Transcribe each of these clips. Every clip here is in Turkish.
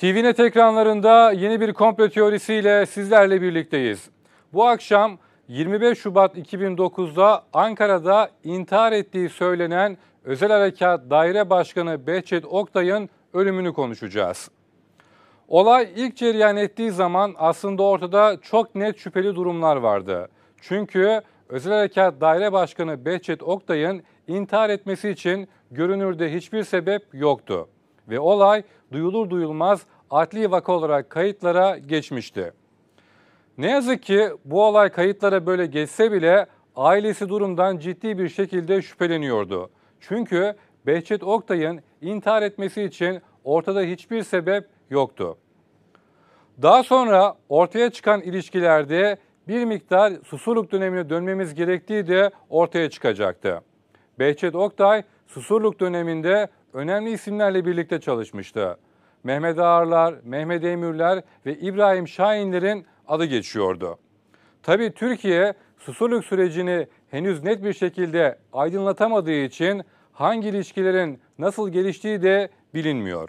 TVNet ekranlarında yeni bir komplo teorisiyle sizlerle birlikteyiz. Bu akşam 25 Şubat 2009'da Ankara'da intihar ettiği söylenen Özel Harekat Daire Başkanı Behçet Oktay'ın ölümünü konuşacağız. Olay ilk cereyan ettiği zaman aslında ortada çok net şüpheli durumlar vardı. Çünkü Özel Harekat Daire Başkanı Behçet Oktay'ın intihar etmesi için görünürde hiçbir sebep yoktu. Ve olay duyulur duyulmaz adli vaka olarak kayıtlara geçmişti. Ne yazık ki bu olay kayıtlara böyle geçse bile ailesi durumdan ciddi bir şekilde şüpheleniyordu. Çünkü Behçet Oktay'ın intihar etmesi için ortada hiçbir sebep yoktu. Daha sonra ortaya çıkan ilişkilerde bir miktar Susurluk dönemine dönmemiz gerektiği de ortaya çıkacaktı. Behçet Oktay Susurluk döneminde önemli isimlerle birlikte çalışmıştı. Mehmet Ağarlar, Mehmet Emirler ve İbrahim Şahinler'in adı geçiyordu. Tabi Türkiye Susurluk sürecini henüz net bir şekilde aydınlatamadığı için hangi ilişkilerin nasıl geliştiği de bilinmiyor.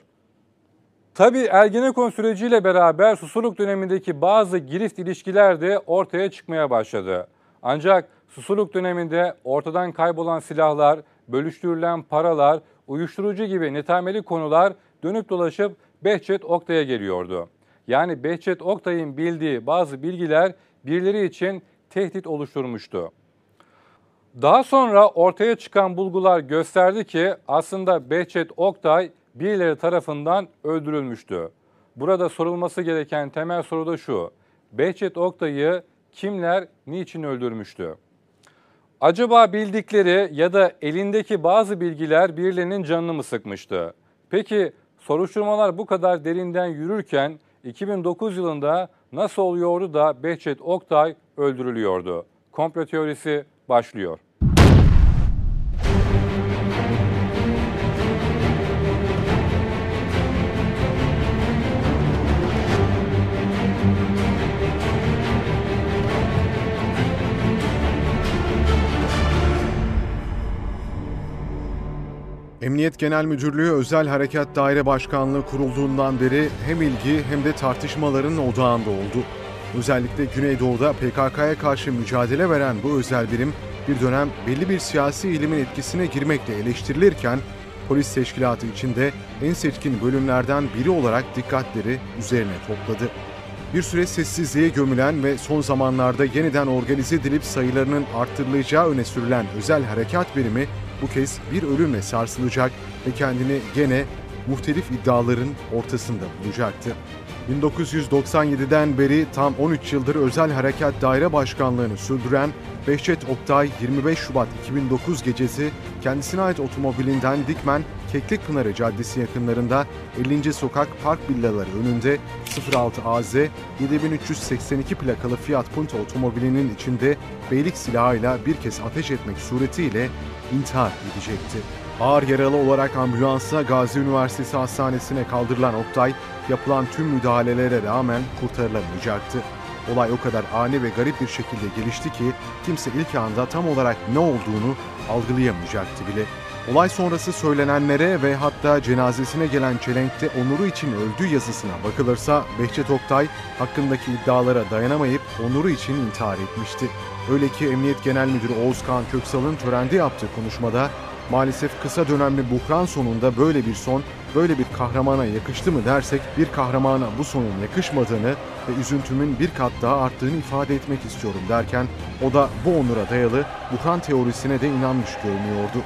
Tabi Ergenekon süreciyle beraber Susurluk dönemindeki bazı girift ilişkiler de ortaya çıkmaya başladı. Ancak Susurluk döneminde ortadan kaybolan silahlar, bölüştürülen paralar, uyuşturucu gibi netameli konular dönüp dolaşıp Behçet Oktay'a geliyordu. Yani Behçet Oktay'ın bildiği bazı bilgiler birileri için tehdit oluşturmuştu. Daha sonra ortaya çıkan bulgular gösterdi ki aslında Behçet Oktay birileri tarafından öldürülmüştü. Burada sorulması gereken temel soru da şu. Behçet Oktay'ı kimler niçin öldürmüştü? Acaba bildikleri ya da elindeki bazı bilgiler birilerinin canını mı sıkmıştı? Peki soruşturmalar bu kadar derinden yürürken 2009 yılında nasıl oluyordu da Behçet Oktay öldürülüyordu? Komplo teorisi başlıyor. Emniyet Genel Müdürlüğü Özel Harekat Daire Başkanlığı kurulduğundan beri hem ilgi hem de tartışmaların odağında oldu. Özellikle Güneydoğu'da PKK'ya karşı mücadele veren bu özel birim bir dönem belli bir siyasi ilimin etkisine girmekle eleştirilirken polis teşkilatı içinde en seçkin bölümlerden biri olarak dikkatleri üzerine topladı. Bir süre sessizliğe gömülen ve son zamanlarda yeniden organize edilip sayılarının arttırılacağı öne sürülen özel harekat birimi bu kez bir ölümle sarsılacak ve kendini gene muhtelif iddiaların ortasında bulacaktı. 1997'den beri tam 13 yıldır Özel Harekat Daire Başkanlığını sürdüren Behçet Oktay 25 Şubat 2009 gecesi kendisine ait otomobilinden Dikmen Keklikpınarı Caddesi yakınlarında 50. Sokak Park Villaları önünde 06 AZ 7382 plakalı Fiat Punto otomobilinin içinde beylik silahıyla bir kez ateş etmek suretiyle intihar edecekti. Ağır yaralı olarak ambulansa Gazi Üniversitesi Hastanesi'ne kaldırılan Oktay, yapılan tüm müdahalelere rağmen kurtarılamayacaktı. Olay o kadar ani ve garip bir şekilde gelişti ki kimse ilk anda tam olarak ne olduğunu algılayamayacaktı bile. Olay sonrası söylenenlere ve hatta cenazesine gelen çelenkte onuru için öldüğü yazısına bakılırsa Behçet Oktay hakkındaki iddialara dayanamayıp onuru için intihar etmişti. Öyle ki Emniyet Genel Müdürü Oğuzkan Köksal'ın törende yaptığı konuşmada maalesef kısa dönemli buhran sonunda böyle bir son, böyle bir kahramana yakıştı mı dersek bir kahramana bu sonun yakışmadığını ve üzüntümün bir kat daha arttığını ifade etmek istiyorum derken o da bu onura dayalı buhran teorisine de inanmış görünüyordu.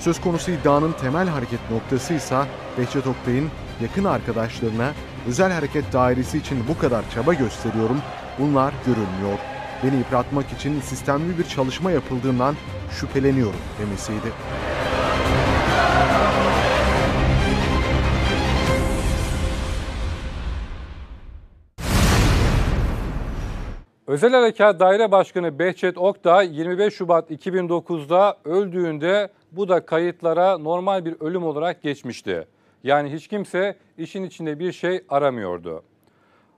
Söz konusu iddianın temel hareket noktası ise Behçet Oktay'ın yakın arkadaşlarına özel hareket dairesi için bu kadar çaba gösteriyorum, bunlar görülmüyor. Beni yıpratmak için sistemli bir çalışma yapıldığından şüpheleniyorum demesiydi. Özel Harekat Daire Başkanı Behçet Oktay 25 Şubat 2009'da öldüğünde bu da kayıtlara normal bir ölüm olarak geçmişti. Yani hiç kimse işin içinde bir şey aramıyordu.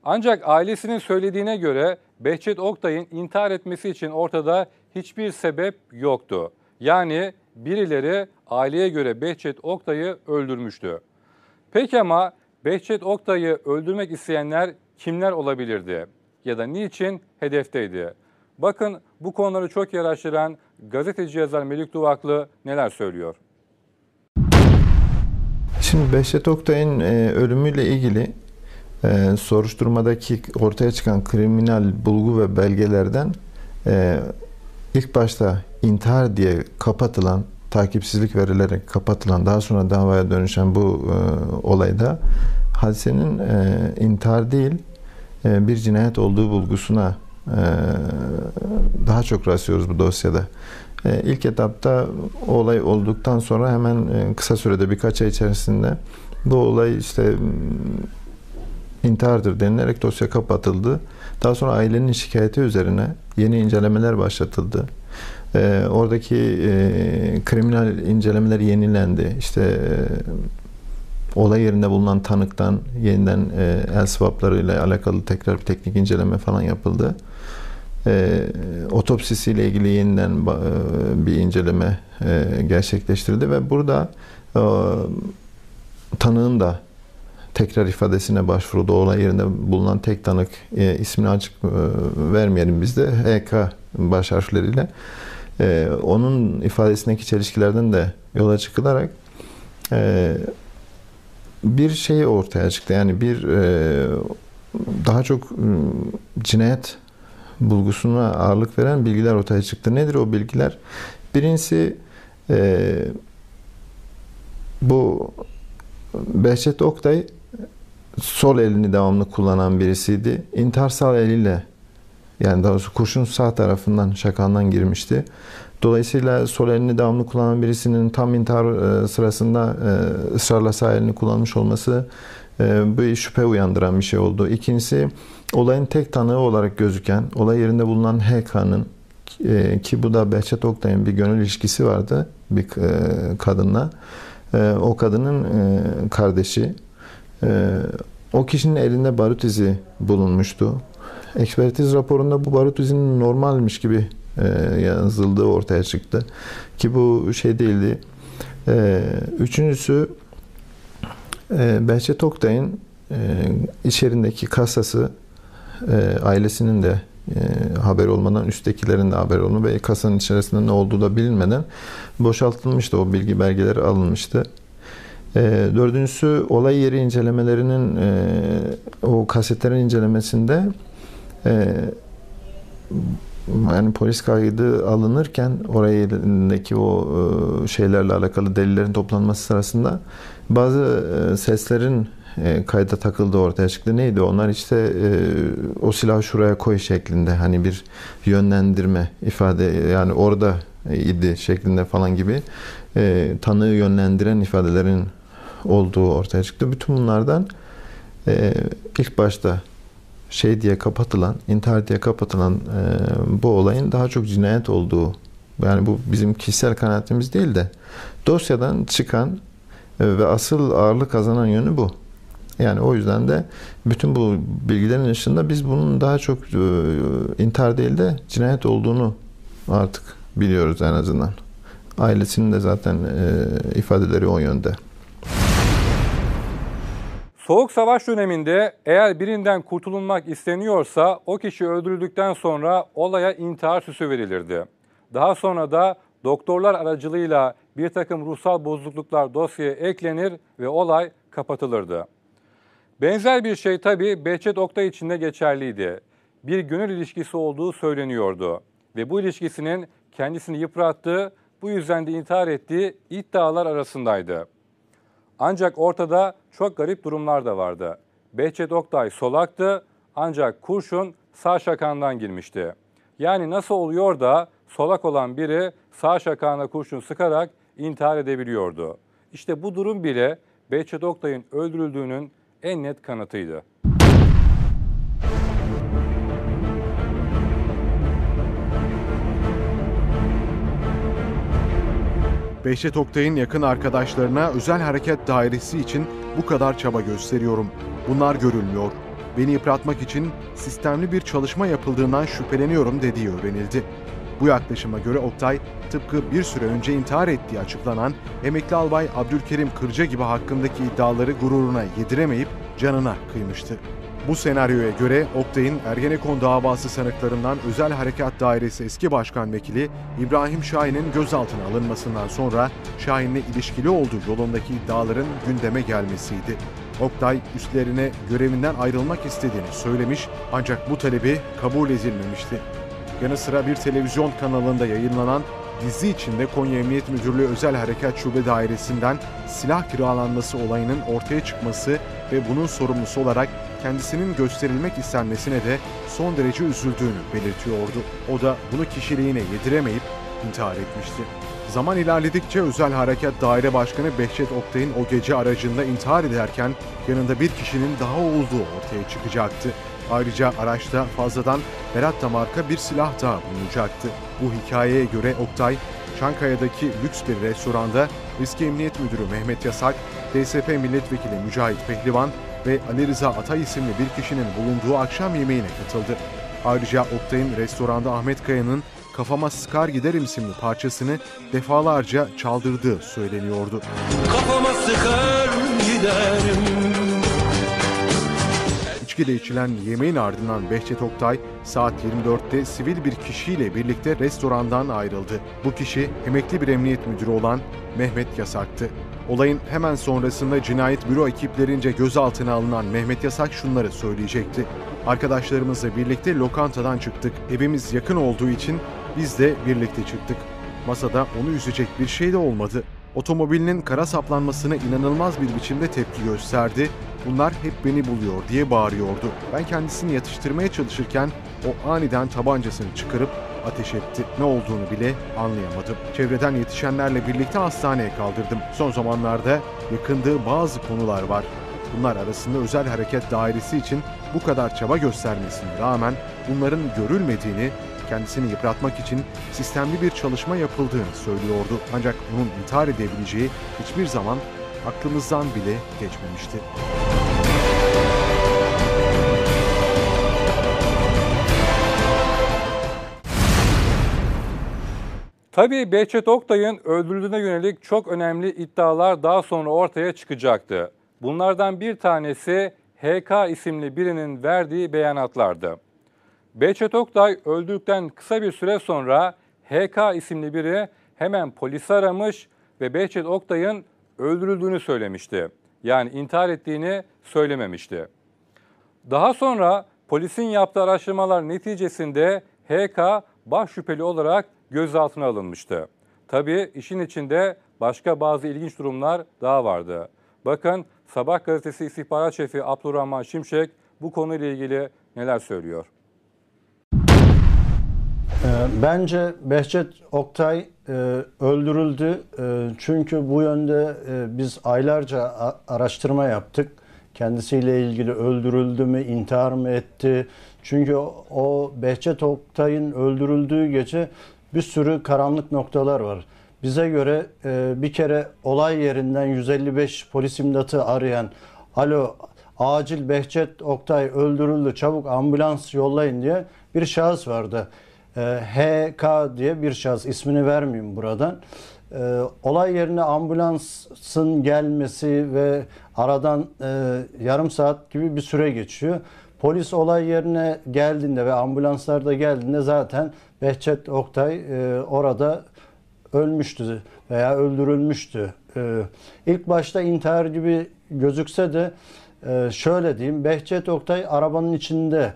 Ancak ailesinin söylediğine göre Behçet Oktay'ın intihar etmesi için ortada hiçbir sebep yoktu. Yani birileri aileye göre Behçet Oktay'ı öldürmüştü. Peki ama Behçet Oktay'ı öldürmek isteyenler kimler olabilirdi? Ya da niçin hedefteydi? Bakın bu konuları çok iyi araştıran gazeteci yazar Melik Duvaklı neler söylüyor? Şimdi Behçet Oktay'ın e, ölümüyle ilgili e, soruşturmadaki ortaya çıkan kriminal bulgu ve belgelerden e, ilk başta intihar diye kapatılan, takipsizlik verilerek kapatılan, daha sonra davaya dönüşen bu e, olayda hadisenin e, intihar değil, e, bir cinayet olduğu bulgusuna e, daha çok rastlıyoruz bu dosyada. E, ilk etapta olay olduktan sonra hemen e, kısa sürede birkaç ay içerisinde bu olay işte intihardır denilerek dosya kapatıldı. Daha sonra ailenin şikayeti üzerine yeni incelemeler başlatıldı. E, oradaki kriminal incelemeler yenilendi. İşte olay yerinde bulunan tanıktan yeniden el swaplarıyla alakalı tekrar bir teknik inceleme falan yapıldı e, otopsisiyle ilgili yeniden e, bir inceleme e, gerçekleştirildi ve burada e, tanığın da tekrar ifadesine başvuruldu. Olay yerinde bulunan tek tanık e, ismini açık e, vermeyelim biz de HK baş harfleriyle e, onun ifadesindeki çelişkilerden de yola çıkılarak e, bir şey ortaya çıktı. Yani bir e, daha çok cinayet bulgusuna ağırlık veren bilgiler ortaya çıktı. Nedir o bilgiler? Birincisi e, bu Behçet Oktay sol elini devamlı kullanan birisiydi. İntihar sağ eliyle yani daha doğrusu kurşun sağ tarafından şakandan girmişti. Dolayısıyla sol elini devamlı kullanan birisinin tam intihar e, sırasında e, ısrarla sağ elini kullanmış olması e, bu şüphe uyandıran bir şey oldu. İkincisi olayın tek tanığı olarak gözüken olay yerinde bulunan HK'nın ki bu da Behçet Oktay'ın bir gönül ilişkisi vardı bir kadınla. O kadının kardeşi. O kişinin elinde barut izi bulunmuştu. Ekspertiz raporunda bu barut izinin normalmiş gibi yazıldığı ortaya çıktı. Ki bu şey değildi. Üçüncüsü e, Behçet Oktay'ın e, içerindeki kasası e, ailesinin de e, haber olmadan üsttekilerin de haber olma ve kasanın içerisinde ne olduğu da bilinmeden boşaltılmıştı. O bilgi belgeleri alınmıştı. E, dördüncüsü olay yeri incelemelerinin e, o kasetlerin incelemesinde e, yani polis kaydı alınırken orayındaki o e, şeylerle alakalı delillerin toplanması sırasında bazı seslerin kayda takıldığı ortaya çıktı. Neydi? Onlar işte o silahı şuraya koy şeklinde hani bir yönlendirme ifade yani orada idi şeklinde falan gibi tanığı yönlendiren ifadelerin olduğu ortaya çıktı. Bütün bunlardan ilk başta şey diye kapatılan, intihar diye kapatılan e, bu olayın daha çok cinayet olduğu, yani bu bizim kişisel kanaatimiz değil de dosyadan çıkan e, ve asıl ağırlık kazanan yönü bu. Yani o yüzden de bütün bu bilgilerin ışığında biz bunun daha çok e, intihar değil de cinayet olduğunu artık biliyoruz en azından. Ailesinin de zaten e, ifadeleri o yönde. Soğuk savaş döneminde eğer birinden kurtulunmak isteniyorsa o kişi öldürüldükten sonra olaya intihar süsü verilirdi. Daha sonra da doktorlar aracılığıyla bir takım ruhsal bozukluklar dosyaya eklenir ve olay kapatılırdı. Benzer bir şey tabi Behçet Oktay için de geçerliydi. Bir gönül ilişkisi olduğu söyleniyordu ve bu ilişkisinin kendisini yıprattığı, bu yüzden de intihar ettiği iddialar arasındaydı. Ancak ortada çok garip durumlar da vardı. Behçet Oktay solaktı ancak kurşun sağ şakandan girmişti. Yani nasıl oluyor da solak olan biri sağ şakağına kurşun sıkarak intihar edebiliyordu. İşte bu durum bile Behçet Oktay'ın öldürüldüğünün en net kanıtıydı. Behçet Oktay'ın yakın arkadaşlarına özel hareket dairesi için bu kadar çaba gösteriyorum. Bunlar görülmüyor. Beni yıpratmak için sistemli bir çalışma yapıldığından şüpheleniyorum dediği öğrenildi. Bu yaklaşıma göre Oktay, tıpkı bir süre önce intihar ettiği açıklanan emekli albay Abdülkerim Kırca gibi hakkındaki iddiaları gururuna yediremeyip canına kıymıştı. Bu senaryoya göre Oktay'ın Ergenekon davası sanıklarından Özel Harekat Dairesi eski başkan vekili İbrahim Şahin'in gözaltına alınmasından sonra Şahin'le ilişkili olduğu yolundaki iddiaların gündeme gelmesiydi. Oktay üstlerine görevinden ayrılmak istediğini söylemiş ancak bu talebi kabul edilmemişti. Yanı sıra bir televizyon kanalında yayınlanan dizi içinde Konya Emniyet Müdürlüğü Özel Harekat Şube Dairesi'nden silah kiralanması olayının ortaya çıkması ve bunun sorumlusu olarak kendisinin gösterilmek istenmesine de son derece üzüldüğünü belirtiyordu. O da bunu kişiliğine yediremeyip intihar etmişti. Zaman ilerledikçe Özel Harekat Daire Başkanı Behçet Oktay'ın o gece aracında intihar ederken yanında bir kişinin daha olduğu ortaya çıkacaktı. Ayrıca araçta fazladan Berat marka bir silah daha bulunacaktı. Bu hikayeye göre Oktay, Çankaya'daki lüks bir restoranda Riski Emniyet Müdürü Mehmet Yasak, DSP Milletvekili Mücahit Pehlivan ve Ali Rıza Atay isimli bir kişinin bulunduğu akşam yemeğine katıldı. Ayrıca Oktay'ın restoranda Ahmet Kaya'nın Kafama Sıkar Giderim isimli parçasını defalarca çaldırdığı söyleniyordu. Kafama sıkar giderim İçkide içilen yemeğin ardından Behçet Oktay saat 24'te sivil bir kişiyle birlikte restorandan ayrıldı. Bu kişi emekli bir emniyet müdürü olan Mehmet Yasak'tı. Olayın hemen sonrasında cinayet büro ekiplerince gözaltına alınan Mehmet Yasak şunları söyleyecekti. Arkadaşlarımızla birlikte lokantadan çıktık. Evimiz yakın olduğu için biz de birlikte çıktık. Masada onu üzecek bir şey de olmadı. Otomobilinin kara saplanmasına inanılmaz bir biçimde tepki gösterdi. Bunlar hep beni buluyor diye bağırıyordu. Ben kendisini yatıştırmaya çalışırken o aniden tabancasını çıkarıp ateş etti. Ne olduğunu bile anlayamadım. Çevreden yetişenlerle birlikte hastaneye kaldırdım. Son zamanlarda yakındığı bazı konular var. Bunlar arasında özel hareket dairesi için bu kadar çaba göstermesine rağmen bunların görülmediğini, kendisini yıpratmak için sistemli bir çalışma yapıldığını söylüyordu. Ancak onun intihar edebileceği hiçbir zaman aklımızdan bile geçmemişti. Tabii Behçet Oktay'ın öldürüldüğüne yönelik çok önemli iddialar daha sonra ortaya çıkacaktı. Bunlardan bir tanesi HK isimli birinin verdiği beyanatlardı. Behçet Oktay öldükten kısa bir süre sonra HK isimli biri hemen polisi aramış ve Behçet Oktay'ın öldürüldüğünü söylemişti. Yani intihar ettiğini söylememişti. Daha sonra polisin yaptığı araştırmalar neticesinde HK baş şüpheli olarak gözaltına alınmıştı. Tabii işin içinde başka bazı ilginç durumlar daha vardı. Bakın Sabah gazetesi istihbarat şefi Abdurrahman Şimşek bu konuyla ilgili neler söylüyor? Ee, bence Behçet Oktay e, öldürüldü. E, çünkü bu yönde e, biz aylarca araştırma yaptık. Kendisiyle ilgili öldürüldü mü, intihar mı etti? Çünkü o Behçet Oktay'ın öldürüldüğü gece bir sürü karanlık noktalar var. Bize göre bir kere olay yerinden 155 polis imdatı arayan alo acil Behçet Oktay öldürüldü çabuk ambulans yollayın diye bir şahıs vardı. E, HK diye bir şahıs ismini vermeyeyim buradan. E, olay yerine ambulansın gelmesi ve aradan e, yarım saat gibi bir süre geçiyor. Polis olay yerine geldiğinde ve ambulanslar da geldiğinde zaten Behçet Oktay orada ölmüştü veya öldürülmüştü. İlk başta intihar gibi gözükse de şöyle diyeyim Behçet Oktay arabanın içinde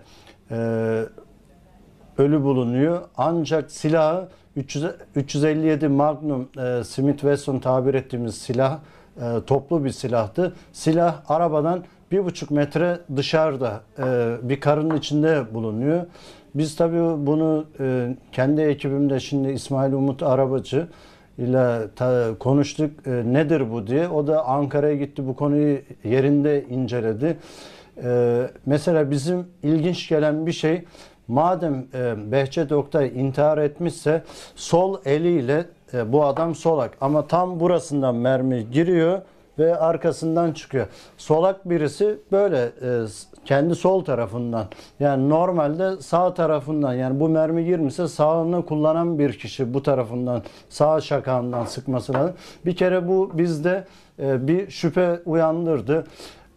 ölü bulunuyor. Ancak silahı 300, 357 Magnum e, Smith Wesson tabir ettiğimiz silah e, toplu bir silahtı. Silah arabadan bir buçuk metre dışarıda e, bir karın içinde bulunuyor. Biz tabii bunu e, kendi ekibimde şimdi İsmail Umut Arabacı ile konuştuk e, nedir bu diye. O da Ankara'ya gitti bu konuyu yerinde inceledi. E, mesela bizim ilginç gelen bir şey Madem e, Behçet Oktay intihar etmişse sol eliyle e, bu adam solak ama tam burasından mermi giriyor ve arkasından çıkıyor. Solak birisi böyle e, kendi sol tarafından yani normalde sağ tarafından yani bu mermi girmişse sağını kullanan bir kişi bu tarafından sağ şakağından sıkması lazım. Bir kere bu bizde e, bir şüphe uyandırdı.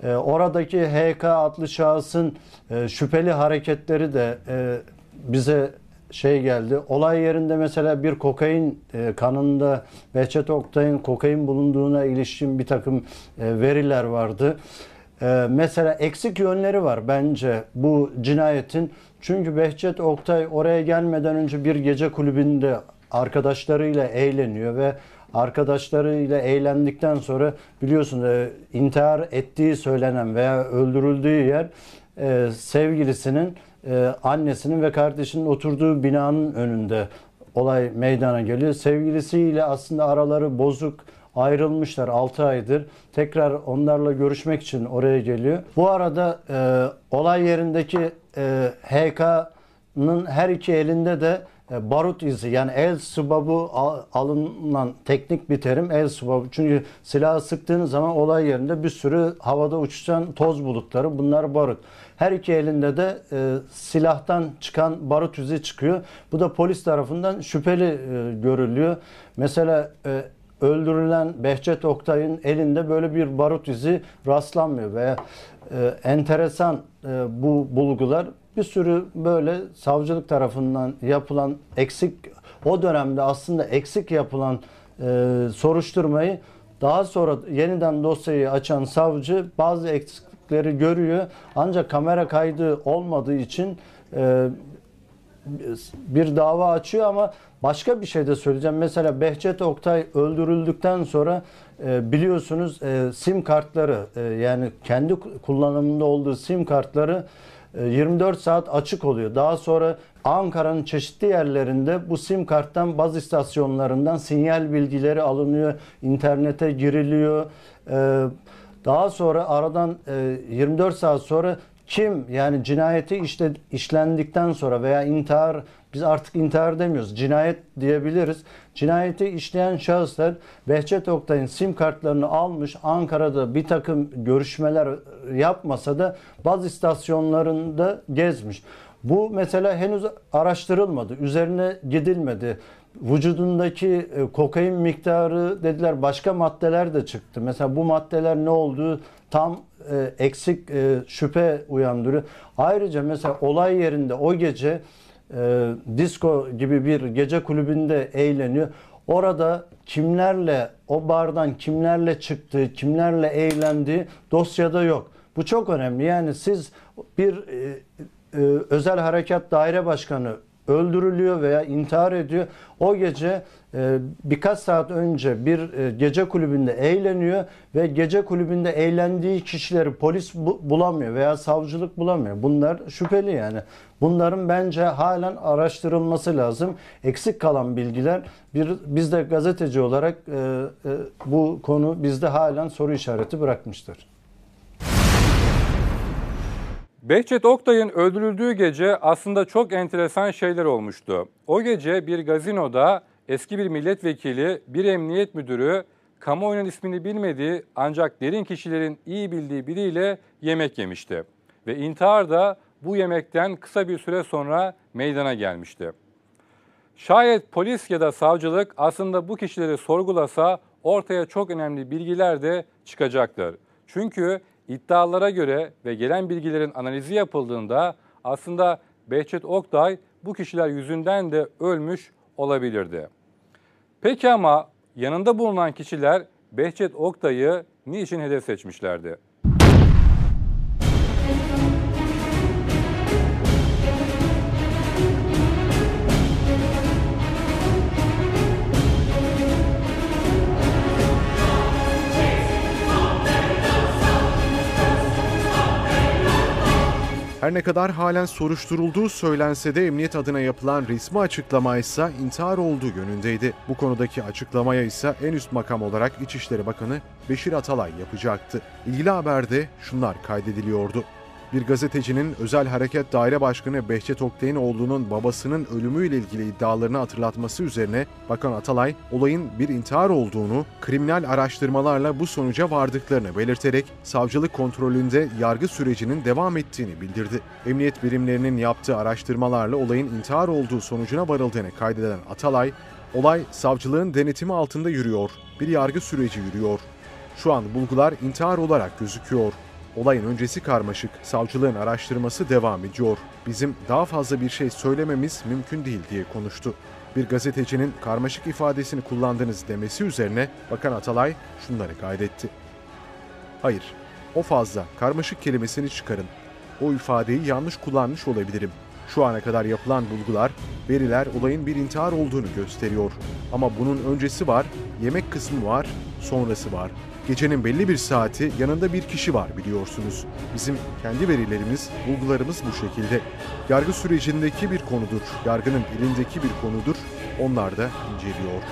E, oradaki HK adlı şahısın e, şüpheli hareketleri de e, bize şey geldi. Olay yerinde mesela bir kokain e, kanında Behçet Oktay'ın kokain bulunduğuna ilişkin bir takım e, veriler vardı. E, mesela eksik yönleri var bence bu cinayetin. Çünkü Behçet Oktay oraya gelmeden önce bir gece kulübünde arkadaşlarıyla eğleniyor ve arkadaşlarıyla eğlendikten sonra biliyorsun e, intihar ettiği söylenen veya öldürüldüğü yer e, sevgilisinin e, annesinin ve kardeşinin oturduğu binanın önünde olay meydana geliyor. Sevgilisiyle aslında araları bozuk ayrılmışlar 6 aydır. Tekrar onlarla görüşmek için oraya geliyor. Bu arada e, olay yerindeki e, HK'nın her iki elinde de barut izi yani el subabı al- alınan teknik bir terim el subabı. Çünkü silahı sıktığınız zaman olay yerinde bir sürü havada uçuşan toz bulutları bunlar barut. Her iki elinde de e, silahtan çıkan barut izi çıkıyor. Bu da polis tarafından şüpheli e, görülüyor. Mesela e, öldürülen Behçet Oktay'ın elinde böyle bir barut izi rastlanmıyor veya e, enteresan e, bu bulgular bir sürü böyle savcılık tarafından yapılan eksik o dönemde aslında eksik yapılan e, soruşturmayı daha sonra yeniden dosyayı açan savcı bazı eksikleri görüyor ancak kamera kaydı olmadığı için e, bir dava açıyor ama başka bir şey de söyleyeceğim. Mesela Behçet Oktay öldürüldükten sonra e, biliyorsunuz e, sim kartları e, yani kendi kullanımında olduğu sim kartları 24 saat açık oluyor. Daha sonra Ankara'nın çeşitli yerlerinde bu sim karttan baz istasyonlarından sinyal bilgileri alınıyor, internete giriliyor. E, daha sonra aradan e, 24 saat sonra kim yani cinayeti işte işlendikten sonra veya intihar biz artık intihar demiyoruz cinayet diyebiliriz. Cinayeti işleyen şahıslar Behçet Oktay'ın sim kartlarını almış Ankara'da bir takım görüşmeler yapmasa da bazı istasyonlarında gezmiş. Bu mesela henüz araştırılmadı, üzerine gidilmedi. Vücudundaki e, kokain miktarı dediler başka maddeler de çıktı. Mesela bu maddeler ne olduğu tam e, eksik e, şüphe uyandırıyor. Ayrıca mesela olay yerinde o gece e, disco gibi bir gece kulübünde eğleniyor. Orada kimlerle o bardan kimlerle çıktığı, kimlerle eğlendiği dosyada yok. Bu çok önemli. Yani siz bir e, e, özel harekat daire başkanı öldürülüyor veya intihar ediyor. O gece birkaç saat önce bir e, gece kulübünde eğleniyor ve gece kulübünde eğlendiği kişileri polis bu- bulamıyor veya savcılık bulamıyor. Bunlar şüpheli yani. Bunların bence halen araştırılması lazım. Eksik kalan bilgiler bir biz de gazeteci olarak e, e, bu konu bizde halen soru işareti bırakmıştır. Behçet Oktay'ın öldürüldüğü gece aslında çok enteresan şeyler olmuştu. O gece bir gazinoda eski bir milletvekili, bir emniyet müdürü, kamuoyunun ismini bilmediği ancak derin kişilerin iyi bildiği biriyle yemek yemişti. Ve intihar da bu yemekten kısa bir süre sonra meydana gelmişti. Şayet polis ya da savcılık aslında bu kişileri sorgulasa ortaya çok önemli bilgiler de çıkacaktır. Çünkü iddialara göre ve gelen bilgilerin analizi yapıldığında aslında Behçet Oktay bu kişiler yüzünden de ölmüş olabilirdi. Peki ama yanında bulunan kişiler Behçet Oktay'ı niçin hedef seçmişlerdi? Her ne kadar halen soruşturulduğu söylense de emniyet adına yapılan resmi açıklama ise intihar olduğu yönündeydi. Bu konudaki açıklamaya ise en üst makam olarak İçişleri Bakanı Beşir Atalay yapacaktı. İlgili haberde şunlar kaydediliyordu. Bir gazetecinin Özel Hareket Daire Başkanı Behçet Oktay'ın babasının ölümüyle ilgili iddialarını hatırlatması üzerine Bakan Atalay olayın bir intihar olduğunu, kriminal araştırmalarla bu sonuca vardıklarını belirterek savcılık kontrolünde yargı sürecinin devam ettiğini bildirdi. Emniyet birimlerinin yaptığı araştırmalarla olayın intihar olduğu sonucuna varıldığını kaydeden Atalay, olay savcılığın denetimi altında yürüyor, bir yargı süreci yürüyor. Şu an bulgular intihar olarak gözüküyor. Olayın öncesi karmaşık, savcılığın araştırması devam ediyor. Bizim daha fazla bir şey söylememiz mümkün değil diye konuştu. Bir gazetecinin karmaşık ifadesini kullandınız demesi üzerine Bakan Atalay şunları kaydetti. Hayır, o fazla, karmaşık kelimesini çıkarın. O ifadeyi yanlış kullanmış olabilirim. Şu ana kadar yapılan bulgular, veriler olayın bir intihar olduğunu gösteriyor. Ama bunun öncesi var, yemek kısmı var, sonrası var. Gecenin belli bir saati yanında bir kişi var biliyorsunuz. Bizim kendi verilerimiz, bulgularımız bu şekilde. Yargı sürecindeki bir konudur, yargının elindeki bir konudur. Onlar da inceliyor.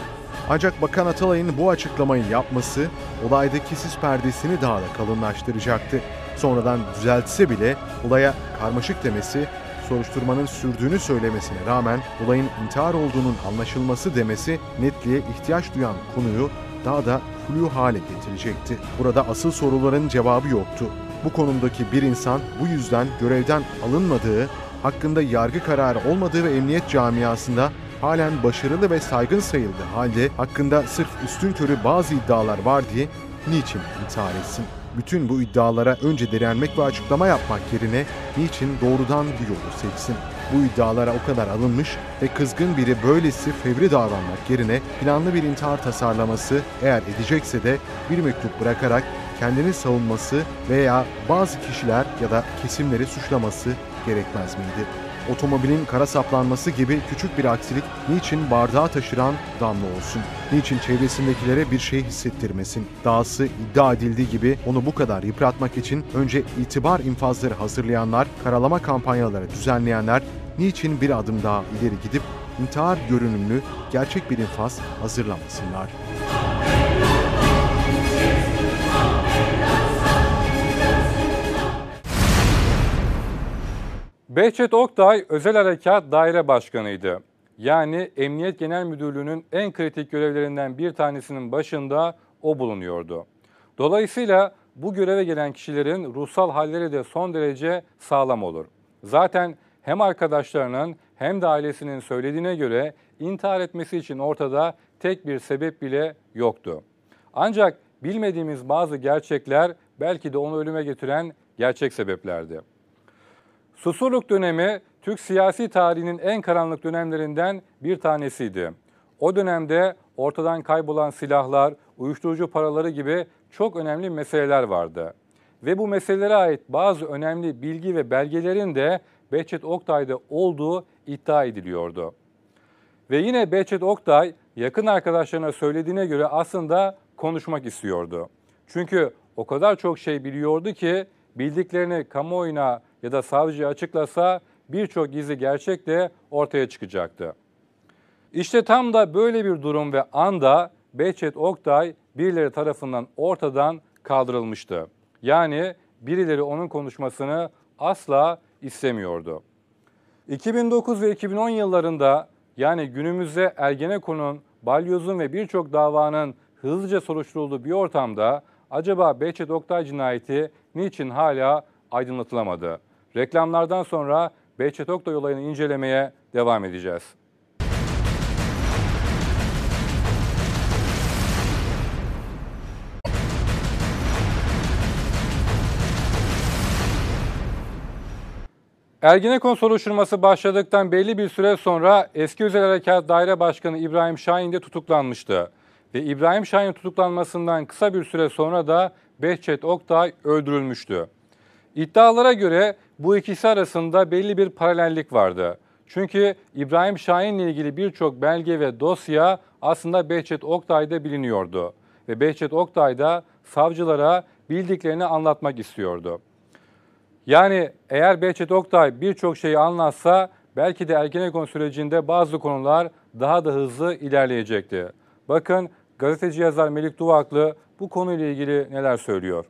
Ancak Bakan Atalay'ın bu açıklamayı yapması olaydaki sis perdesini daha da kalınlaştıracaktı. Sonradan düzeltse bile olaya karmaşık demesi, soruşturmanın sürdüğünü söylemesine rağmen olayın intihar olduğunun anlaşılması demesi netliğe ihtiyaç duyan konuyu daha da flu hale getirecekti. Burada asıl soruların cevabı yoktu. Bu konumdaki bir insan bu yüzden görevden alınmadığı, hakkında yargı kararı olmadığı ve emniyet camiasında halen başarılı ve saygın sayıldığı halde hakkında sırf üstün körü bazı iddialar var diye niçin intihar etsin? Bütün bu iddialara önce direnmek ve açıklama yapmak yerine niçin doğrudan bu yolu seçsin? Bu iddialara o kadar alınmış ve kızgın biri böylesi fevri davranmak yerine planlı bir intihar tasarlaması eğer edecekse de bir mektup bırakarak kendini savunması veya bazı kişiler ya da kesimleri suçlaması gerekmez miydi? Otomobilin kara saplanması gibi küçük bir aksilik niçin bardağı taşıran damla olsun? Niçin çevresindekilere bir şey hissettirmesin? Dahası iddia edildiği gibi onu bu kadar yıpratmak için önce itibar infazları hazırlayanlar, karalama kampanyaları düzenleyenler niçin bir adım daha ileri gidip intihar görünümlü gerçek bir infaz hazırlamasınlar? Behçet Oktay Özel Harekat Daire Başkanıydı. Yani Emniyet Genel Müdürlüğü'nün en kritik görevlerinden bir tanesinin başında o bulunuyordu. Dolayısıyla bu göreve gelen kişilerin ruhsal halleri de son derece sağlam olur. Zaten hem arkadaşlarının hem de ailesinin söylediğine göre intihar etmesi için ortada tek bir sebep bile yoktu. Ancak bilmediğimiz bazı gerçekler belki de onu ölüme getiren gerçek sebeplerdi. Susurluk dönemi Türk siyasi tarihinin en karanlık dönemlerinden bir tanesiydi. O dönemde ortadan kaybolan silahlar, uyuşturucu paraları gibi çok önemli meseleler vardı. Ve bu meselelere ait bazı önemli bilgi ve belgelerin de Behçet Oktay'da olduğu iddia ediliyordu. Ve yine Behçet Oktay yakın arkadaşlarına söylediğine göre aslında konuşmak istiyordu. Çünkü o kadar çok şey biliyordu ki bildiklerini kamuoyuna ya da savcıya açıklasa birçok gizli gerçek de ortaya çıkacaktı. İşte tam da böyle bir durum ve anda Behçet Oktay birileri tarafından ortadan kaldırılmıştı. Yani birileri onun konuşmasını asla istemiyordu. 2009 ve 2010 yıllarında yani günümüzde Ergenekon'un, Balyoz'un ve birçok davanın hızlıca soruşturulduğu bir ortamda acaba Behçet Oktay cinayeti niçin hala aydınlatılamadı? Reklamlardan sonra Behçet Oktay olayını incelemeye devam edeceğiz. Ergenekon soruşturması başladıktan belli bir süre sonra eski Özel Harekat Daire Başkanı İbrahim Şahin de tutuklanmıştı. Ve İbrahim Şahin tutuklanmasından kısa bir süre sonra da Behçet Oktay öldürülmüştü. İddialara göre bu ikisi arasında belli bir paralellik vardı. Çünkü İbrahim Şahin ile ilgili birçok belge ve dosya aslında Behçet Oktay'da biliniyordu. Ve Behçet Oktay da savcılara bildiklerini anlatmak istiyordu. Yani eğer Behçet Oktay birçok şeyi anlatsa belki de Ergenekon sürecinde bazı konular daha da hızlı ilerleyecekti. Bakın gazeteci yazar Melik Duvaklı bu konuyla ilgili neler söylüyor.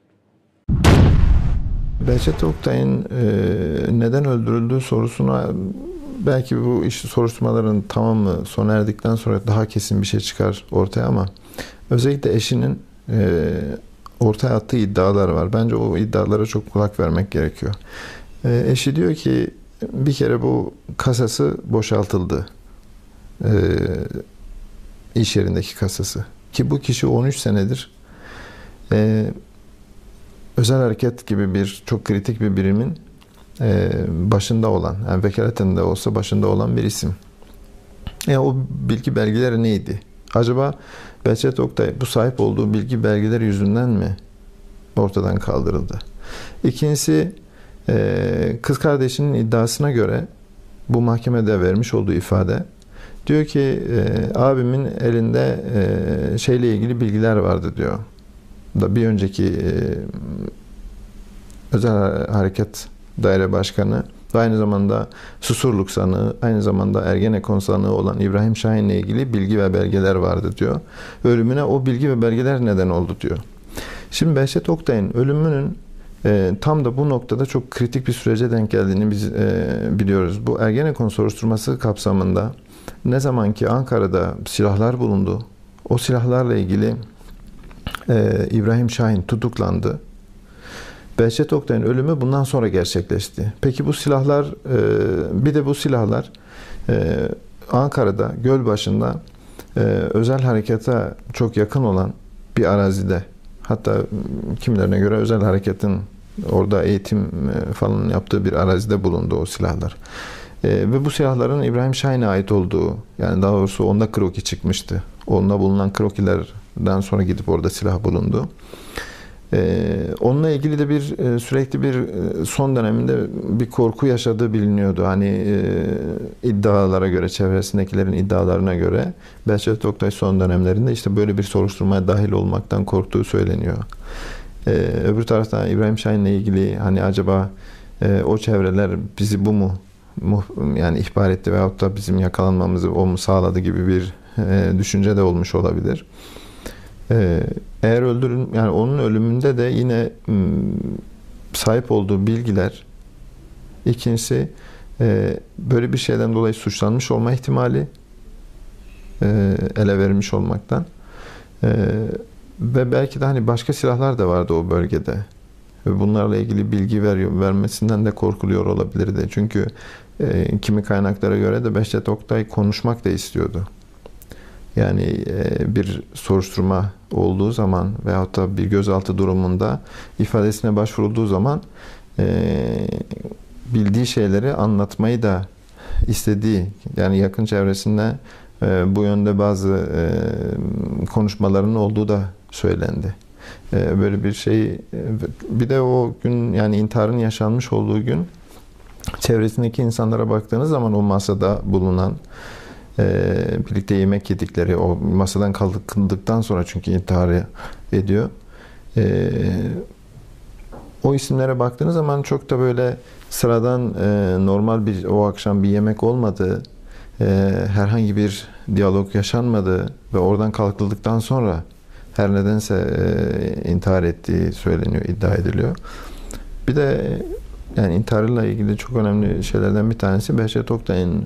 Behçet Oktay'ın e, neden öldürüldüğü sorusuna belki bu iş soruşturmaların tamamı sona erdikten sonra daha kesin bir şey çıkar ortaya ama özellikle eşinin e, ortaya attığı iddialar var. Bence o iddialara çok kulak vermek gerekiyor. E, eşi diyor ki bir kere bu kasası boşaltıldı. İş yerindeki kasası. Ki bu kişi 13 senedir özel hareket gibi bir çok kritik bir birimin e, başında olan, yani vekaleten de olsa başında olan bir isim. Yani o bilgi belgeleri neydi? Acaba Behçet Oktay bu sahip olduğu bilgi belgeleri yüzünden mi ortadan kaldırıldı? İkincisi e, kız kardeşinin iddiasına göre bu mahkemede vermiş olduğu ifade diyor ki e, abimin elinde e, şeyle ilgili bilgiler vardı diyor. Da bir önceki e, özel hareket daire başkanı ve aynı zamanda Susurluk sanığı, aynı zamanda Ergenekon sanığı olan İbrahim Şahin ile ilgili bilgi ve belgeler vardı diyor. Ölümüne o bilgi ve belgeler neden oldu diyor. Şimdi Behçet Oktay'ın ölümünün e, tam da bu noktada çok kritik bir sürece denk geldiğini biz e, biliyoruz. Bu Ergenekon soruşturması kapsamında ne zaman ki Ankara'da silahlar bulundu, o silahlarla ilgili e, İbrahim Şahin tutuklandı. Behçet Oktay'ın ölümü bundan sonra gerçekleşti. Peki bu silahlar, e, bir de bu silahlar e, Ankara'da, Gölbaşı'nda e, özel harekete çok yakın olan bir arazide, hatta kimilerine göre özel hareketin orada eğitim falan yaptığı bir arazide bulundu o silahlar. ve bu silahların İbrahim Şahin'e ait olduğu, yani daha doğrusu onda kroki çıkmıştı. Onda bulunan krokilerden sonra gidip orada silah bulundu. Ee, onunla ilgili de bir e, sürekli bir e, son döneminde bir korku yaşadığı biliniyordu. Hani e, iddialara göre, çevresindekilerin iddialarına göre Behçet Oktay son dönemlerinde işte böyle bir soruşturmaya dahil olmaktan korktuğu söyleniyor. Ee, öbür taraftan İbrahim Şahin'le ilgili hani acaba o çevreler bizi bu mu yani ihbar etti veyahut da bizim yakalanmamızı o mu sağladı gibi bir düşünce de olmuş olabilir. Ee, eğer öldürün yani onun ölümünde de yine sahip olduğu bilgiler ikincisi e, böyle bir şeyden dolayı suçlanmış olma ihtimali e, ele verilmiş olmaktan e, ve belki de hani başka silahlar da vardı o bölgede ve bunlarla ilgili bilgi veriyor, vermesinden de korkuluyor olabilirdi. Çünkü kimi kaynaklara göre de Behçet Oktay konuşmak da istiyordu. Yani e, bir soruşturma olduğu zaman veyahut da bir gözaltı durumunda ifadesine başvurulduğu zaman e, bildiği şeyleri anlatmayı da istediği yani yakın çevresinde e, bu yönde bazı konuşmaların olduğu da söylendi. Böyle bir şey bir de o gün yani intiharın yaşanmış olduğu gün çevresindeki insanlara baktığınız zaman o masada bulunan birlikte yemek yedikleri o masadan kalkıldıktan sonra çünkü intihar ediyor. E, o isimlere baktığınız zaman çok da böyle sıradan e, normal bir o akşam bir yemek olmadı. E, herhangi bir diyalog yaşanmadı ve oradan kalkıldıktan sonra her nedense e, intihar ettiği söyleniyor, iddia ediliyor. Bir de yani intiharla ilgili çok önemli şeylerden bir tanesi Behçet Oktay'ın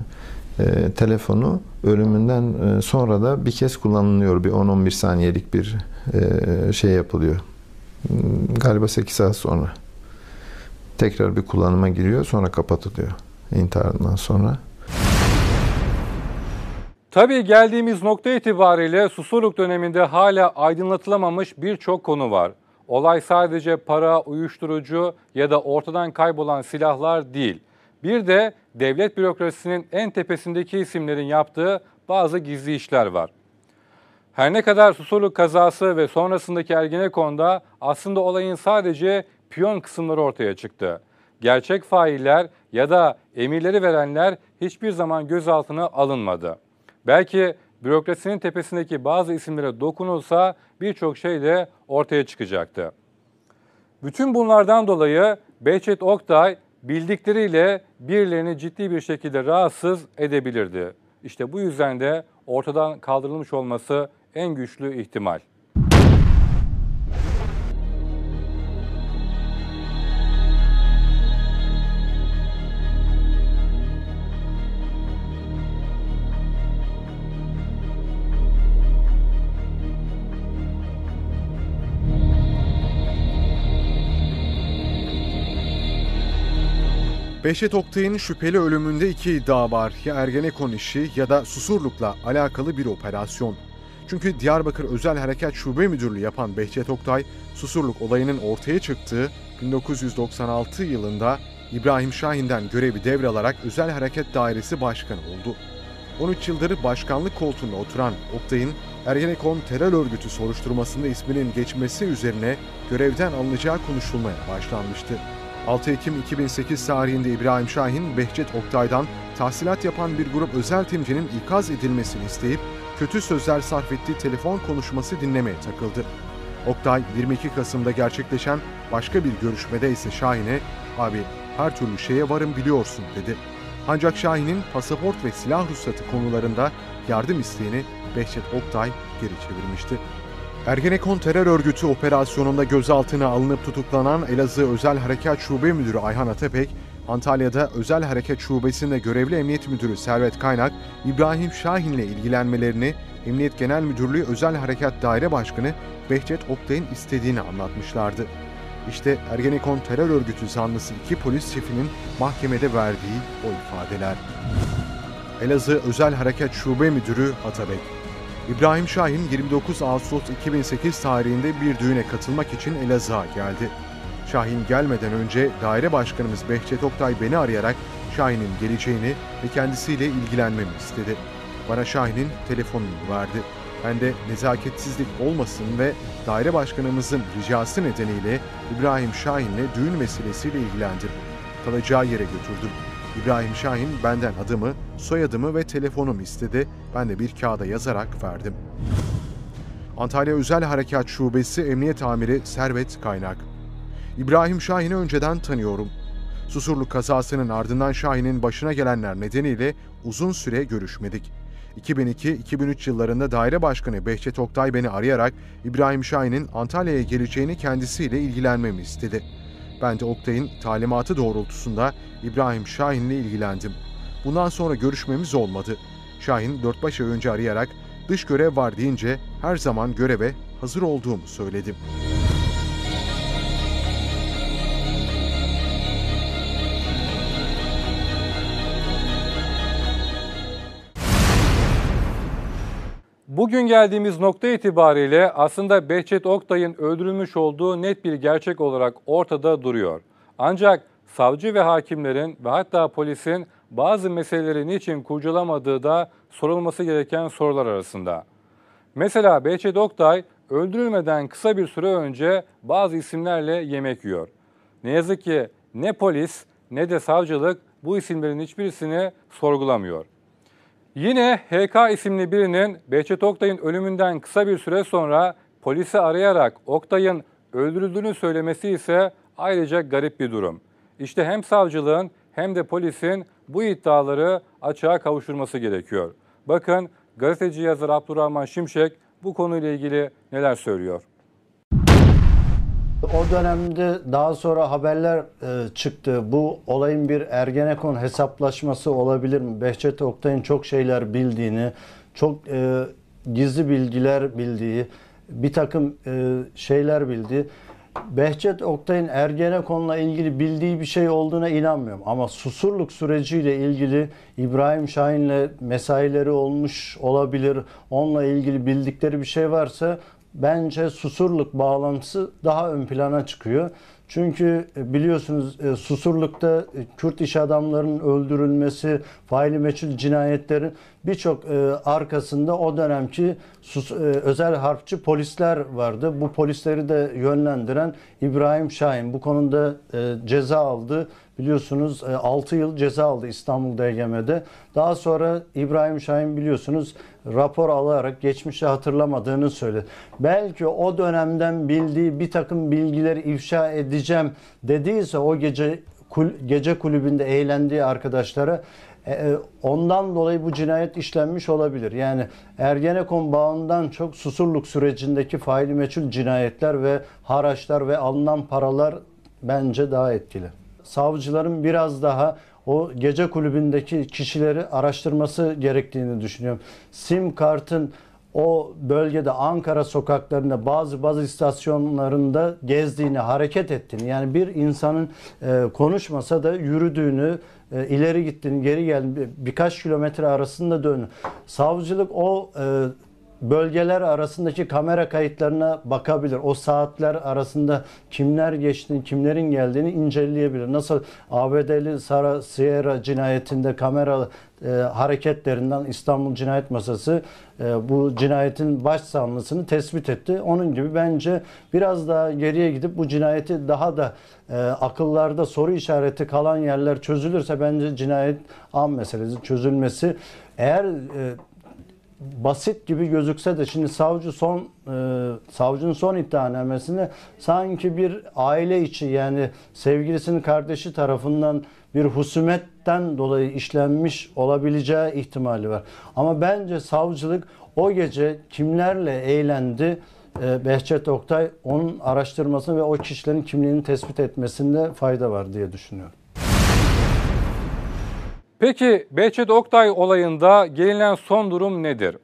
e, telefonu ölümünden e, sonra da bir kez kullanılıyor. Bir 10-11 saniyelik bir e, şey yapılıyor. Hmm, galiba 8 saat sonra. Tekrar bir kullanıma giriyor sonra kapatılıyor intiharından sonra. Tabii geldiğimiz nokta itibariyle Susurluk döneminde hala aydınlatılamamış birçok konu var. Olay sadece para, uyuşturucu ya da ortadan kaybolan silahlar değil. Bir de devlet bürokrasisinin en tepesindeki isimlerin yaptığı bazı gizli işler var. Her ne kadar Susurluk kazası ve sonrasındaki Ergenekon'da aslında olayın sadece piyon kısımları ortaya çıktı. Gerçek failler ya da emirleri verenler hiçbir zaman gözaltına alınmadı. Belki bürokrasinin tepesindeki bazı isimlere dokunulsa birçok şey de ortaya çıkacaktı. Bütün bunlardan dolayı Behçet Oktay bildikleriyle birilerini ciddi bir şekilde rahatsız edebilirdi. İşte bu yüzden de ortadan kaldırılmış olması en güçlü ihtimal. Behçet Oktay'ın şüpheli ölümünde iki iddia var. Ya Ergenekon işi ya da Susurluk'la alakalı bir operasyon. Çünkü Diyarbakır Özel Harekat Şube Müdürlüğü yapan Behçet Oktay, Susurluk olayının ortaya çıktığı 1996 yılında İbrahim Şahin'den görevi devralarak Özel Harekat Dairesi Başkanı oldu. 13 yıldır başkanlık koltuğunda oturan Oktay'ın Ergenekon terör örgütü soruşturmasında isminin geçmesi üzerine görevden alınacağı konuşulmaya başlanmıştı. 6 Ekim 2008 tarihinde İbrahim Şahin, Behçet Oktay'dan tahsilat yapan bir grup özel timcinin ikaz edilmesini isteyip kötü sözler sarf ettiği telefon konuşması dinlemeye takıldı. Oktay 22 Kasım'da gerçekleşen başka bir görüşmede ise Şahin'e "Abi her türlü şeye varım biliyorsun." dedi. Ancak Şahin'in pasaport ve silah ruhsatı konularında yardım isteğini Behçet Oktay geri çevirmişti. Ergenekon terör örgütü operasyonunda gözaltına alınıp tutuklanan Elazığ Özel Harekat Şube Müdürü Ayhan Atapek, Antalya'da Özel Harekat Şubesi'nde görevli Emniyet Müdürü Servet Kaynak, İbrahim Şahin'le ilgilenmelerini Emniyet Genel Müdürlüğü Özel Harekat Daire Başkanı Behçet Oktay'ın istediğini anlatmışlardı. İşte Ergenekon terör örgütü zanlısı iki polis şefinin mahkemede verdiği o ifadeler. Elazığ Özel Harekat Şube Müdürü Atabek İbrahim Şahin 29 Ağustos 2008 tarihinde bir düğüne katılmak için Elazığ'a geldi. Şahin gelmeden önce daire başkanımız Behçet Oktay beni arayarak Şahin'in geleceğini ve kendisiyle ilgilenmemi istedi. Bana Şahin'in telefonunu verdi. Ben de nezaketsizlik olmasın ve daire başkanımızın ricası nedeniyle İbrahim Şahin'le düğün meselesiyle ilgilendim. Kalacağı yere götürdüm. İbrahim Şahin benden adımı, soyadımı ve telefonumu istedi. Ben de bir kağıda yazarak verdim. Antalya Özel Harekat Şubesi Emniyet Amiri Servet Kaynak İbrahim Şahin'i önceden tanıyorum. Susurluk kazasının ardından Şahin'in başına gelenler nedeniyle uzun süre görüşmedik. 2002-2003 yıllarında daire başkanı Behçet Oktay beni arayarak İbrahim Şahin'in Antalya'ya geleceğini kendisiyle ilgilenmemi istedi. Ben de Oktay'ın talimatı doğrultusunda İbrahim Şahin'le ilgilendim. Bundan sonra görüşmemiz olmadı. Şahin 4-5 ay önce arayarak dış görev var deyince her zaman göreve hazır olduğumu söyledim. Bugün geldiğimiz nokta itibariyle aslında Behçet Oktay'ın öldürülmüş olduğu net bir gerçek olarak ortada duruyor. Ancak savcı ve hakimlerin ve hatta polisin bazı meseleleri niçin kurcalamadığı da sorulması gereken sorular arasında. Mesela Behçet Oktay öldürülmeden kısa bir süre önce bazı isimlerle yemek yiyor. Ne yazık ki ne polis ne de savcılık bu isimlerin hiçbirisini sorgulamıyor. Yine HK isimli birinin Behçet Oktay'ın ölümünden kısa bir süre sonra polisi arayarak Oktay'ın öldürüldüğünü söylemesi ise ayrıca garip bir durum. İşte hem savcılığın hem de polisin bu iddiaları açığa kavuşturması gerekiyor. Bakın gazeteci yazar Abdurrahman Şimşek bu konuyla ilgili neler söylüyor. O dönemde daha sonra haberler e, çıktı. Bu olayın bir Ergenekon hesaplaşması olabilir mi? Behçet Oktay'ın çok şeyler bildiğini, çok e, gizli bilgiler bildiği, bir takım e, şeyler bildiği. Behçet Oktay'ın Ergenekon'la ilgili bildiği bir şey olduğuna inanmıyorum. Ama Susurluk süreciyle ilgili İbrahim Şahin'le mesaileri olmuş olabilir. Onunla ilgili bildikleri bir şey varsa bence Susurluk bağlantısı daha ön plana çıkıyor. Çünkü e, biliyorsunuz e, Susurluk'ta e, Kürt iş adamlarının öldürülmesi, faili meçhul cinayetlerin birçok arkasında o dönemki özel harpçı polisler vardı. Bu polisleri de yönlendiren İbrahim Şahin bu konuda ceza aldı. Biliyorsunuz 6 yıl ceza aldı İstanbul DGM'de. Daha sonra İbrahim Şahin biliyorsunuz rapor alarak geçmişi hatırlamadığını söyledi. Belki o dönemden bildiği bir takım bilgileri ifşa edeceğim dediyse o gece gece kulübünde eğlendiği arkadaşlara e, e, ondan dolayı bu cinayet işlenmiş olabilir. Yani Ergenekon bağından çok Susurluk sürecindeki faili meçhul cinayetler ve haraçlar ve alınan paralar bence daha etkili. Savcıların biraz daha o gece kulübündeki kişileri araştırması gerektiğini düşünüyorum. Sim kartın o bölgede Ankara sokaklarında bazı bazı istasyonlarında gezdiğini, hareket ettiğini yani bir insanın e, konuşmasa da yürüdüğünü, e, ileri gittiğini, geri geldiğini, birkaç kilometre arasında dönü. Savcılık o e, bölgeler arasındaki kamera kayıtlarına bakabilir. O saatler arasında kimler geçtiğini, kimlerin geldiğini inceleyebilir. Nasıl ABD'li Sara Sierra cinayetinde kamera e, hareketlerinden İstanbul Cinayet Masası e, bu cinayetin baş sanlısını tespit etti. Onun gibi bence biraz daha geriye gidip bu cinayeti daha da e, akıllarda soru işareti kalan yerler çözülürse bence cinayet an meselesi çözülmesi eğer e, basit gibi gözükse de şimdi savcı son e, savcının son iddianamesinde sanki bir aile içi yani sevgilisinin kardeşi tarafından bir husumetten dolayı işlenmiş olabileceği ihtimali var. Ama bence savcılık o gece kimlerle eğlendi e, Behçet Oktay onun araştırmasını ve o kişilerin kimliğini tespit etmesinde fayda var diye düşünüyorum. Peki Behçet Oktay olayında gelinen son durum nedir?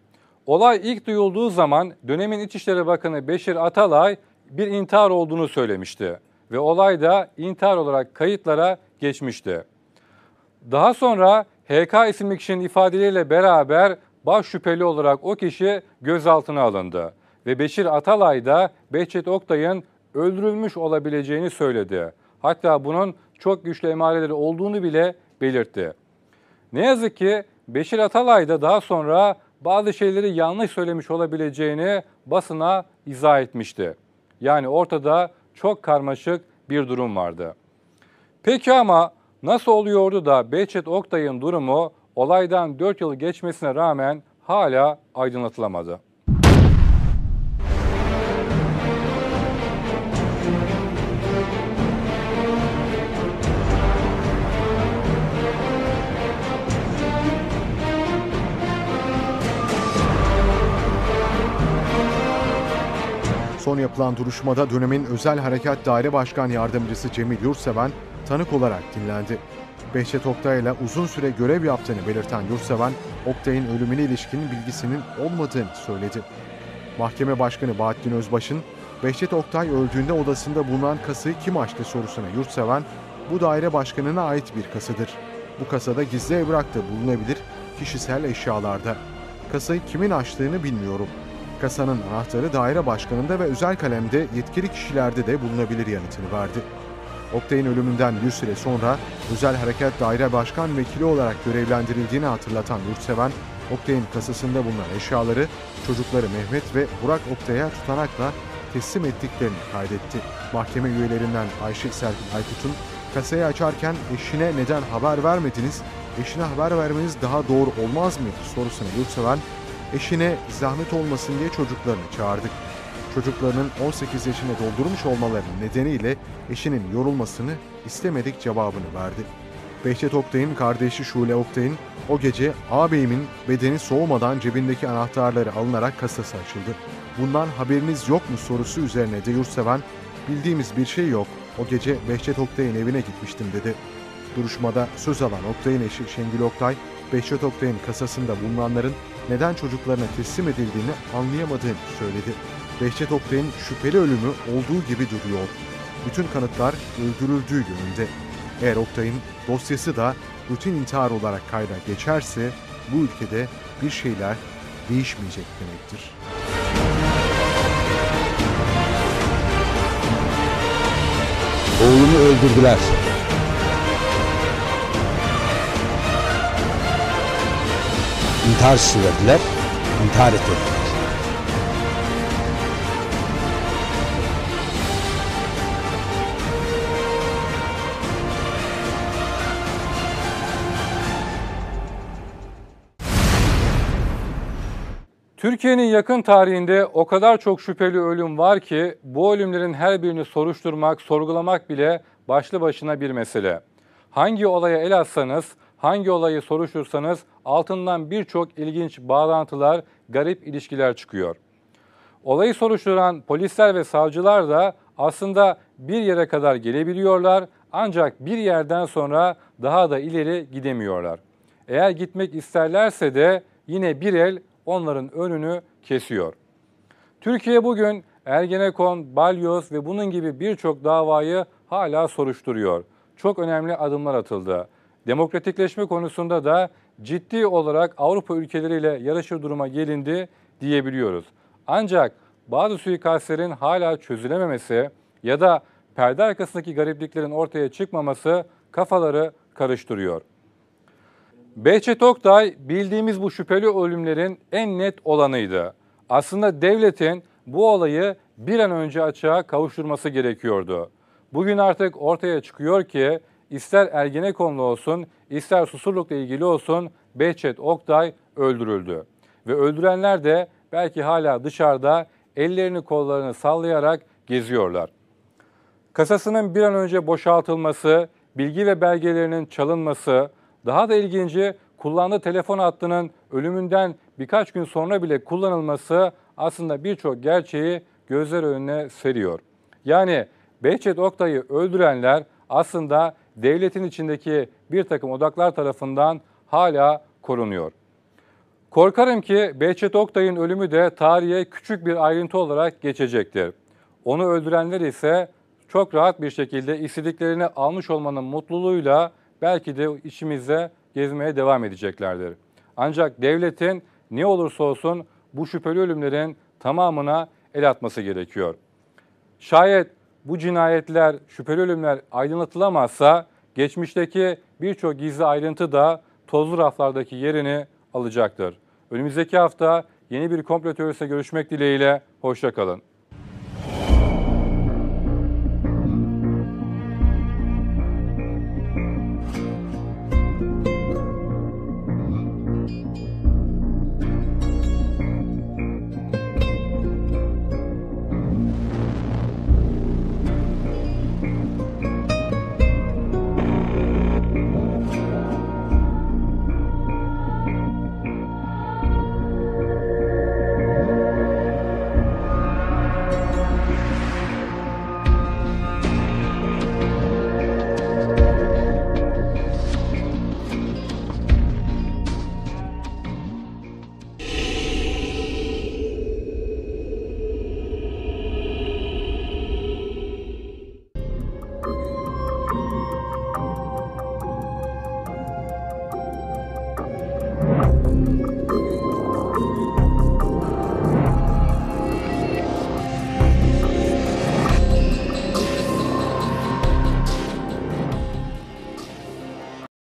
Olay ilk duyulduğu zaman dönemin İçişleri Bakanı Beşir Atalay bir intihar olduğunu söylemişti ve olay da intihar olarak kayıtlara geçmişti. Daha sonra HK isimli kişinin ifadeleriyle beraber baş şüpheli olarak o kişi gözaltına alındı ve Beşir Atalay da Behçet Oktay'ın öldürülmüş olabileceğini söyledi. Hatta bunun çok güçlü emareleri olduğunu bile belirtti. Ne yazık ki Beşir Atalay da daha sonra bazı şeyleri yanlış söylemiş olabileceğini basına izah etmişti. Yani ortada çok karmaşık bir durum vardı. Peki ama nasıl oluyordu da Behçet Oktay'ın durumu olaydan 4 yıl geçmesine rağmen hala aydınlatılamadı? Son yapılan duruşmada dönemin Özel Harekat Daire Başkan Yardımcısı Cemil Yurtseven tanık olarak dinlendi. Behçet Oktay ile uzun süre görev yaptığını belirten Yurtseven, Oktay'ın ölümüne ilişkin bilgisinin olmadığını söyledi. Mahkeme Başkanı Bahattin Özbaş'ın Behçet Oktay öldüğünde odasında bulunan kasayı kim açtı sorusuna Yurtseven, bu daire başkanına ait bir kasadır. Bu kasada gizli evrak da bulunabilir, kişisel eşyalarda. Kasayı kimin açtığını bilmiyorum. Kasanın anahtarı daire başkanında ve özel kalemde yetkili kişilerde de bulunabilir yanıtını verdi. Oktay'ın ölümünden bir süre sonra Özel Harekat Daire Başkan Vekili olarak görevlendirildiğini hatırlatan Yurtseven, Oktay'ın kasasında bulunan eşyaları çocukları Mehmet ve Burak Oktay'a tutanakla teslim ettiklerini kaydetti. Mahkeme üyelerinden Ayşe Serpil Aykut'un kasayı açarken eşine neden haber vermediniz, eşine haber vermeniz daha doğru olmaz mıydı sorusuna Yurtseven, eşine zahmet olmasın diye çocuklarını çağırdık. Çocuklarının 18 yaşını doldurmuş olmalarının nedeniyle eşinin yorulmasını istemedik cevabını verdi. Behçet Oktay'ın kardeşi Şule Oktay'ın o gece ağabeyimin bedeni soğumadan cebindeki anahtarları alınarak kasası açıldı. Bundan haberiniz yok mu sorusu üzerine de yurtseven bildiğimiz bir şey yok. O gece Behçet Oktay'ın evine gitmiştim dedi. Duruşmada söz alan Oktay'ın eşi Şengül Oktay, Behçet Oktay'ın kasasında bulunanların neden çocuklarına teslim edildiğini anlayamadığını söyledi. Behçet Oktay'ın şüpheli ölümü olduğu gibi duruyor. Bütün kanıtlar öldürüldüğü yönünde. Eğer Oktay'ın dosyası da rutin intihar olarak kayda geçerse bu ülkede bir şeyler değişmeyecek demektir. Oğlumu öldürdüler. İntihar verdiler. İntihar ettiler. Türkiye'nin yakın tarihinde o kadar çok şüpheli ölüm var ki bu ölümlerin her birini soruşturmak, sorgulamak bile başlı başına bir mesele. Hangi olaya el atsanız, hangi olayı soruştursanız altından birçok ilginç bağlantılar, garip ilişkiler çıkıyor. Olayı soruşturan polisler ve savcılar da aslında bir yere kadar gelebiliyorlar ancak bir yerden sonra daha da ileri gidemiyorlar. Eğer gitmek isterlerse de yine bir el onların önünü kesiyor. Türkiye bugün Ergenekon, Balyoz ve bunun gibi birçok davayı hala soruşturuyor. Çok önemli adımlar atıldı. Demokratikleşme konusunda da ciddi olarak Avrupa ülkeleriyle yarışır duruma gelindi diyebiliyoruz. Ancak bazı suikastlerin hala çözülememesi ya da perde arkasındaki garipliklerin ortaya çıkmaması kafaları karıştırıyor. Behçet Oktay bildiğimiz bu şüpheli ölümlerin en net olanıydı. Aslında devletin bu olayı bir an önce açığa kavuşturması gerekiyordu. Bugün artık ortaya çıkıyor ki ister Ergenekonlu olsun, ister Susurluk'la ilgili olsun Behçet Oktay öldürüldü. Ve öldürenler de belki hala dışarıda ellerini kollarını sallayarak geziyorlar. Kasasının bir an önce boşaltılması, bilgi ve belgelerinin çalınması, daha da ilginci kullandığı telefon hattının ölümünden birkaç gün sonra bile kullanılması aslında birçok gerçeği gözler önüne seriyor. Yani Behçet Oktay'ı öldürenler aslında devletin içindeki bir takım odaklar tarafından hala korunuyor. Korkarım ki Behçet Oktay'ın ölümü de tarihe küçük bir ayrıntı olarak geçecektir. Onu öldürenler ise çok rahat bir şekilde istediklerini almış olmanın mutluluğuyla belki de içimizde gezmeye devam edeceklerdir. Ancak devletin ne olursa olsun bu şüpheli ölümlerin tamamına el atması gerekiyor. Şayet bu cinayetler, şüpheli ölümler aydınlatılamazsa geçmişteki birçok gizli ayrıntı da tozlu raflardaki yerini alacaktır. Önümüzdeki hafta yeni bir komplo teorisiyle görüşmek dileğiyle, hoşçakalın.